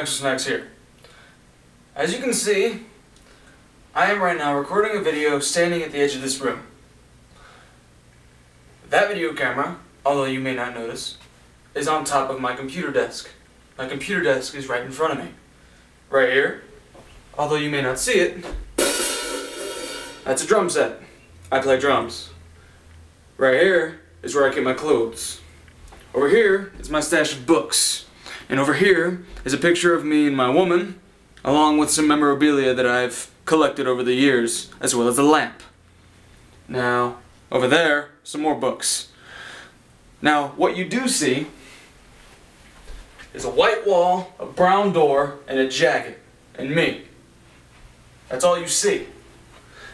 Axlsnaxle here. As you can see, I am right now recording a video standing at the edge of this room. That video camera, although you may not notice, is on top of my computer desk. My computer desk is right in front of me. Right here, although you may not see it, that's a drum set. I play drums. Right here is where I keep my clothes. Over here is my stash of books. And over here is a picture of me and my woman, along with some memorabilia that I've collected over the years, as well as a lamp. Now, over there, some more books. Now, what you do see is a white wall, a brown door, and a jacket, and me. That's all you see.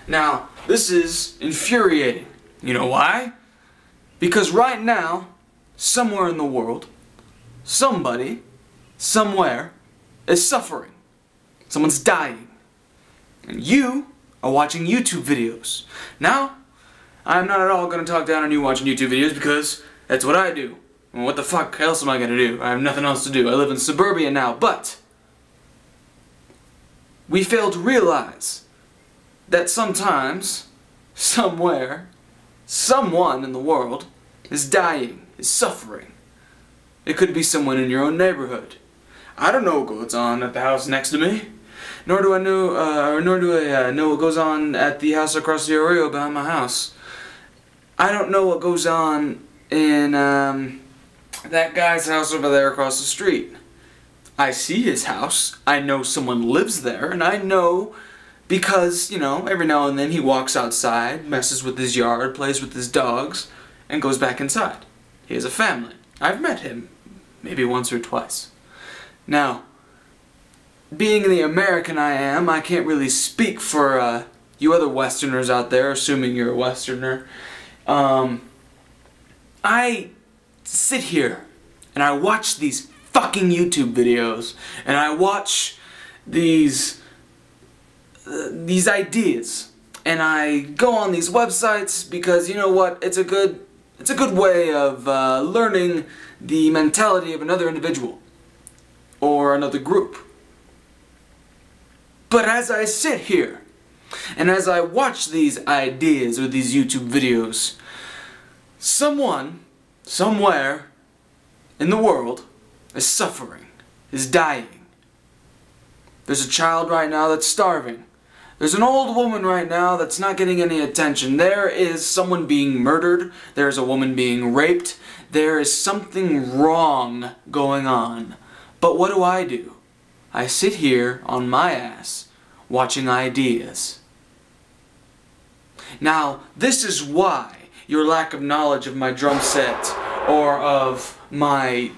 Now, this is infuriating. You know why? Because right now, somewhere in the world, somebody, somewhere, is suffering. Someone's dying. And you are watching YouTube videos. Now, I'm not at all going to talk down on you watching YouTube videos because that's what I do. What the fuck else am I going to do? I have nothing else to do. I live in suburbia now, but we fail to realize that sometimes, somewhere, someone in the world is dying, is suffering. It could be someone in your own neighborhood. I don't know what goes on at the house next to me. Nor do I know, uh, or nor do I uh, know what goes on at the house across the arroyo behind my house. I don't know what goes on in um, that guy's house over there across the street. I see his house. I know someone lives there, and I know because, you know, every now and then he walks outside, messes with his yard, plays with his dogs, and goes back inside. He has a family. I've met him maybe once or twice. Now, being the American I am, I can't really speak for uh, you other Westerners out there, assuming you're a Westerner. Um, I sit here and I watch these fucking YouTube videos and I watch these uh, these ideas and I go on these websites because you know what it's a good it's a good way of uh, learning the mentality of another individual or another group but as I sit here and as I watch these ideas or these YouTube videos someone somewhere in the world is suffering, is dying. There's a child right now that's starving. There's an old woman right now that's not getting any attention. There is someone being murdered. There's a woman being raped. There is something wrong going on. But what do I do? I sit here on my ass watching ideas. Now, this is why your lack of knowledge of my drum set or of my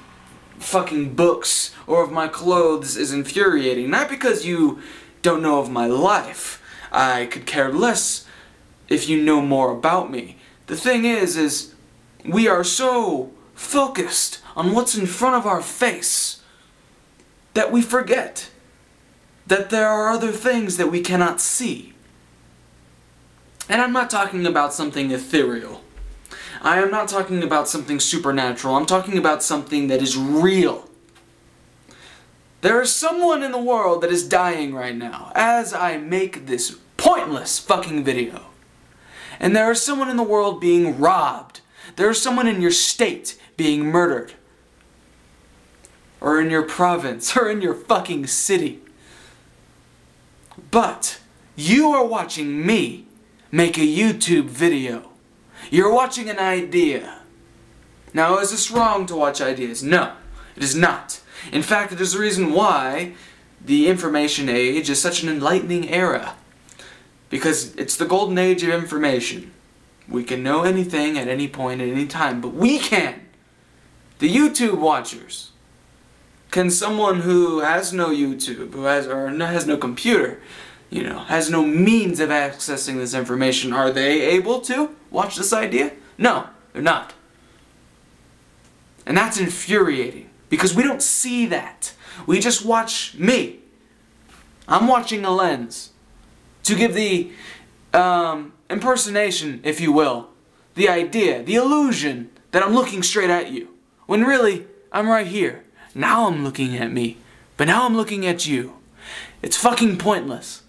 fucking books or of my clothes is infuriating. Not because you don't know of my life. I could care less if you know more about me. The thing is, is we are so focused on what's in front of our face that we forget that there are other things that we cannot see. And I'm not talking about something ethereal. I am not talking about something supernatural. I'm talking about something that is real. There is someone in the world that is dying right now as I make this pointless fucking video. And there is someone in the world being robbed. There is someone in your state being murdered. Or in your province, or in your fucking city. But, you are watching me make a YouTube video. You're watching an idea. Now, is this wrong to watch ideas? No, it is not. In fact, it is the reason why the information age is such an enlightening era. Because it's the golden age of information. We can know anything at any point at any time, but we can! The YouTube watchers. Can someone who has no YouTube, who has or has no computer, you know, has no means of accessing this information, are they able to watch this idea? No, they're not. And that's infuriating because we don't see that. We just watch me. I'm watching a lens to give the um, impersonation, if you will, the idea, the illusion that I'm looking straight at you. When really, I'm right here. Now I'm looking at me But now I'm looking at you. It's fucking pointless.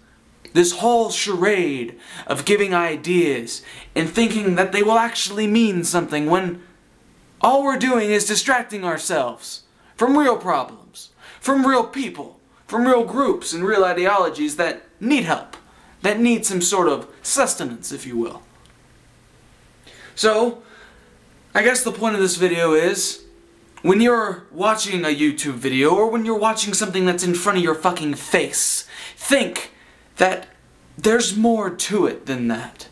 This whole charade of giving ideas and thinking that they will actually mean something when all we're doing is distracting ourselves from real problems, from real people, from real groups and real ideologies that need help, that need some sort of sustenance, if you will. So, I guess the point of this video is, when you're watching a YouTube video or when you're watching something that's in front of your fucking face, think that there's more to it than that.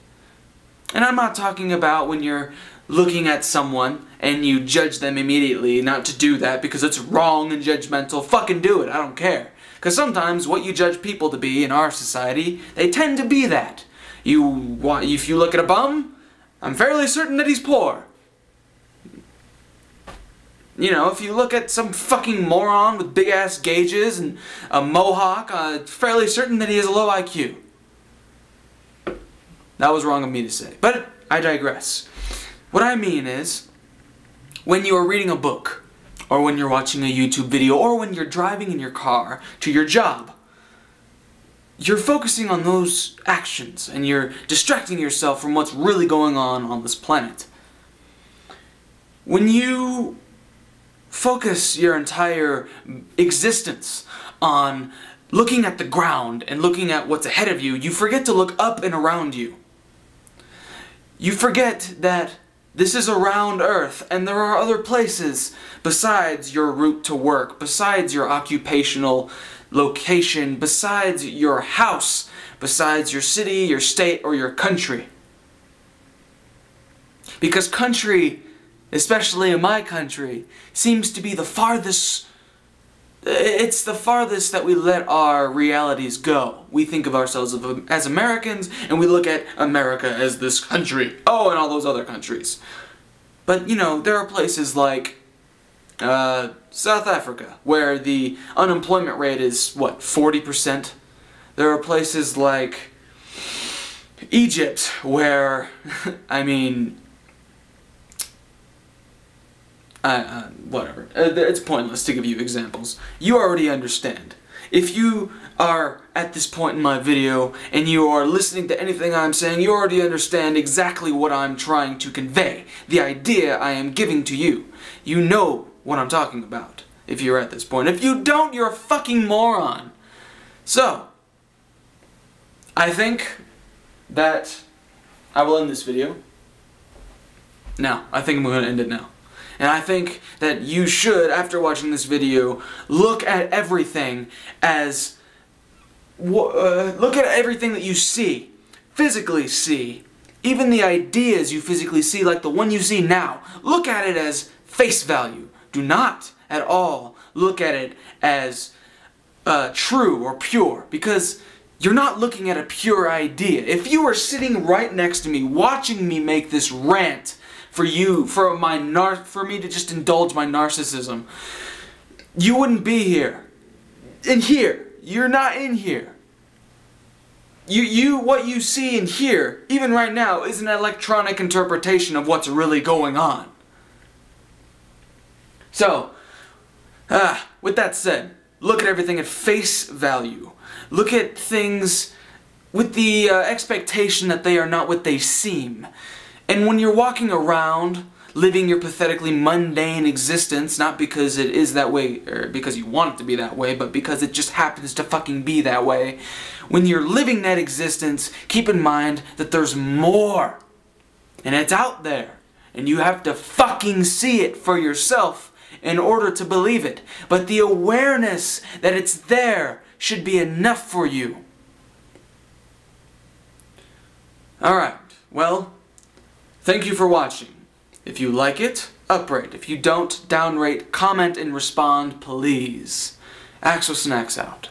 And I'm not talking about when you're looking at someone and you judge them immediately, not to do that because it's wrong and judgmental. Fucking do it, I don't care. Because sometimes what you judge people to be in our society, they tend to be that. You want, if you look at a bum, I'm fairly certain that he's poor. You know, if you look at some fucking moron with big ass gauges and a mohawk, uh, fairly certain that he has a low IQ. That was wrong of me to say. But I digress. What I mean is, when you are reading a book, or when you're watching a YouTube video, or when you're driving in your car to your job, you're focusing on those actions and you're distracting yourself from what's really going on on this planet. When you focus your entire existence on looking at the ground and looking at what's ahead of you, you forget to look up and around you. You forget that this is around Earth, and there are other places besides your route to work, besides your occupational location, besides your house, besides your city, your state, or your country. Because country, especially in my country, seems to be the farthest it's the farthest that we let our realities go. We think of ourselves as Americans, and we look at America as this country. Oh, and all those other countries. But, you know, there are places like uh, South Africa, where the unemployment rate is, what, 40%? There are places like Egypt, where, I mean, uh, whatever. Uh, it's pointless to give you examples. You already understand. If you are at this point in my video and you are listening to anything I'm saying, you already understand exactly what I'm trying to convey, the idea I am giving to you. You know what I'm talking about, if you're at this point. If you don't, you're a fucking moron. So, I think that I will end this video. Now, I think I'm going to end it now. And I think that you should, after watching this video, look at everything as... Uh, look at everything that you see, physically see, even the ideas you physically see, like the one you see now. Look at it as face value. Do not at all look at it as uh, true or pure, because you're not looking at a pure idea. If you were sitting right next to me, watching me make this rant, for you, for my nar for me to just indulge my narcissism. You wouldn't be here. In here. You're not in here. You, you, what you see and hear, even right now, is an electronic interpretation of what's really going on. So, ah, with that said, look at everything at face value. Look at things with the uh, expectation that they are not what they seem. And when you're walking around, living your pathetically mundane existence, not because it is that way, or because you want it to be that way, but because it just happens to fucking be that way, when you're living that existence, keep in mind that there's more. And it's out there. And you have to fucking see it for yourself in order to believe it. But the awareness that it's there should be enough for you. Alright, well, Thank you for watching. If you like it, uprate. If you don't, downrate, comment, and respond, please. Axl Snaxle out.